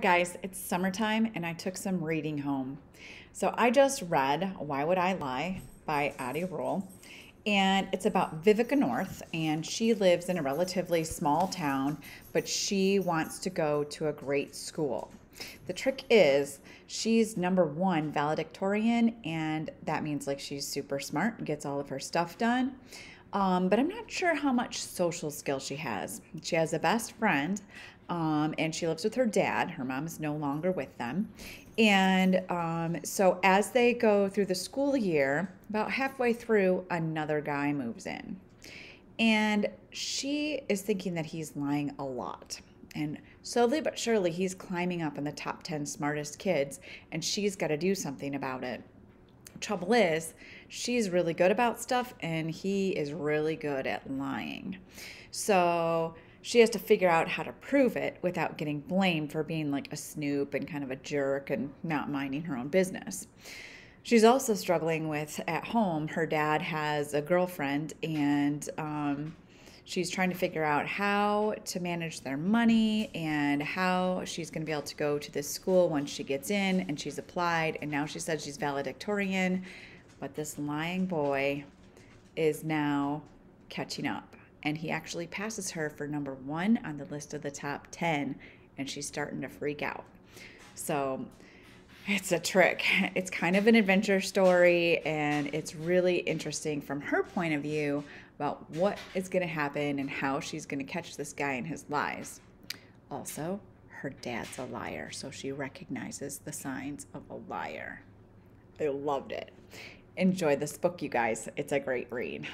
Guys, it's summertime and I took some reading home. So I just read Why Would I Lie by Addie Roll. And it's about Vivica North, and she lives in a relatively small town, but she wants to go to a great school. The trick is she's number one valedictorian, and that means like she's super smart and gets all of her stuff done. Um, but I'm not sure how much social skill she has. She has a best friend, um, and she lives with her dad. Her mom is no longer with them. And um, so as they go through the school year, about halfway through, another guy moves in. And she is thinking that he's lying a lot. And slowly but surely, he's climbing up in the top 10 smartest kids, and she's got to do something about it. Trouble is, she's really good about stuff, and he is really good at lying. So she has to figure out how to prove it without getting blamed for being like a snoop and kind of a jerk and not minding her own business. She's also struggling with at home. Her dad has a girlfriend, and um, she's trying to figure out how to manage their money and how she's going to be able to go to this school once she gets in. And she's applied, and now she says she's valedictorian, but this lying boy is now catching up and he actually passes her for number one on the list of the top 10 and she's starting to freak out so it's a trick. It's kind of an adventure story and it's really interesting from her point of view about what is going to happen and how she's going to catch this guy in his lies. Also her dad's a liar so she recognizes the signs of a liar. I loved it. Enjoy this book you guys. It's a great read